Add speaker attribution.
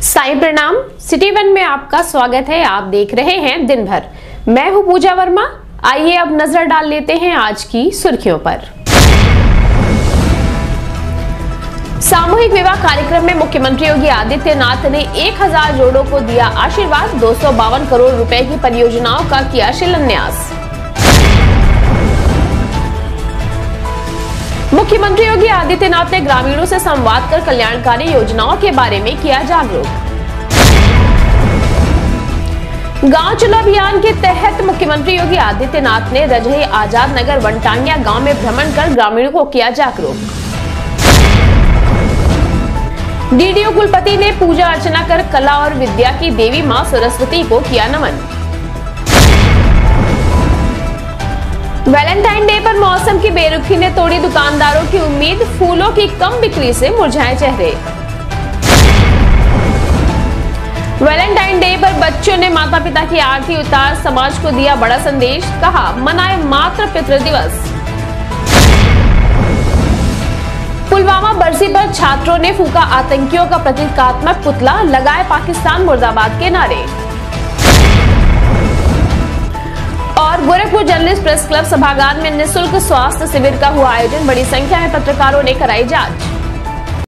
Speaker 1: साई प्रणाम। City one में आपका स्वागत है। आप देख रहे हैं दिन भर मैं हूँ पूजा वर्मा। आइए अब नज़र डाल लेते हैं आज की सुर्खियों पर। सामूहिक विवाह कार्यक्रम में मुख्यमंत्री योगी आदित्यनाथ ने 1000 जोड़ों को दिया आशीर्वाद, दो सौ बावन करोड़ रुपए की परियोजनाओं का किया शिलान्यास। मुख्यमंत्री योगी आदित्यनाथ ने ग्रामीणों से संवाद कर कल्याणकारी योजनाओं के बारे में किया जागरूक। गाँव चलो अभियान के तहत मुख्यमंत्री योगी आदित्यनाथ ने रजही आज़ाद नगर वनटांगिया गाँव में भ्रमण कर ग्रामीणों को किया जागरूक। डीडीओ कुलपति ने पूजा अर्चना कर कला और विद्या की देवी माँ सरस्वती को किया नमन। वैलेंटाइन डे पर मौसम की बेरुखी ने तोड़ी दुकानदारों की उम्मीद, फूलों की कम बिक्री से मुरझाए चेहरे। वैलेंटाइन पर बच्चों ने माता पिता की आरती उतार समाज को दिया बड़ा संदेश, कहा, मनाए मात्र पितृ दिवस। पुलवामा बरसी पर छात्रों ने फूका आतंकियों का प्रतीकात्मक पुतला लगाए पाकिस्तान मुर्दाबाद के नारे। और गोरखपुर जर्नलिस्ट प्रेस क्लब सभागार में निशुल्क स्वास्थ्य शिविर का हुआ आयोजन, बड़ी संख्या में पत्रकारों ने कराई जाँच।